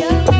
Yeah.